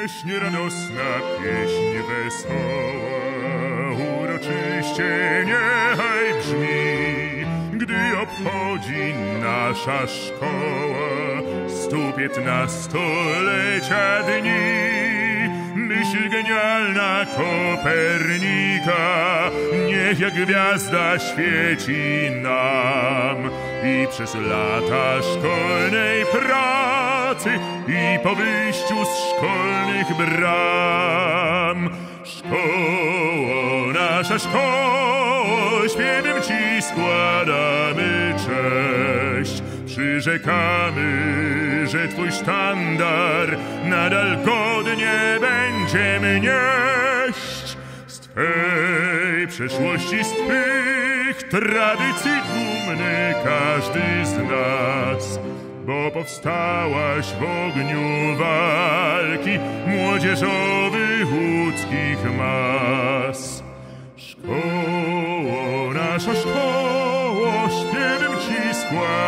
Pieśń radosna, pieśń wesoła, uroczyście niechaj brzmi, gdy obchodzi nasza szkoła stu piętnastolecia dni. Myśl genialna Kopernika, niech jak gwiazda świeci nam i przez lata szkolnej pracy i po wyjściu z szkolnych bram. Szkoło, nasza szkoło, śpiewem Ci składamy cześć. Przyrzekamy, że Twój sztandar nadal godnie będziemy nieść. Z Twej przeszłości, z Twych tradycji dumny każdy z nas bo powstałaś w ogniu walki młodzieżowych łódzkich mas. Szkoło, nasza szkoło, śpiewem Ci cześć.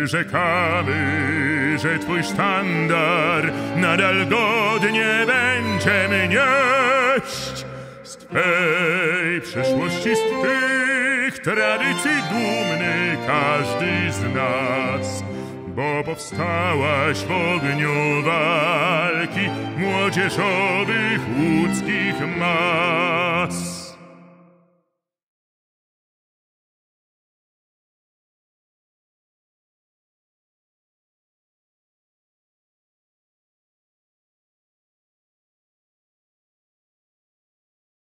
Przyrzekamy, że Twój sztandar nadal godnie będziemy nieść. Z Twej przeszłości, z Twych tradycji dumny każdy z nas, bo powstałaś w ogniu walki młodzieżowych łódzkich mas.